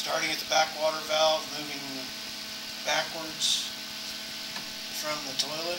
starting at the backwater valve, moving backwards from the toilet.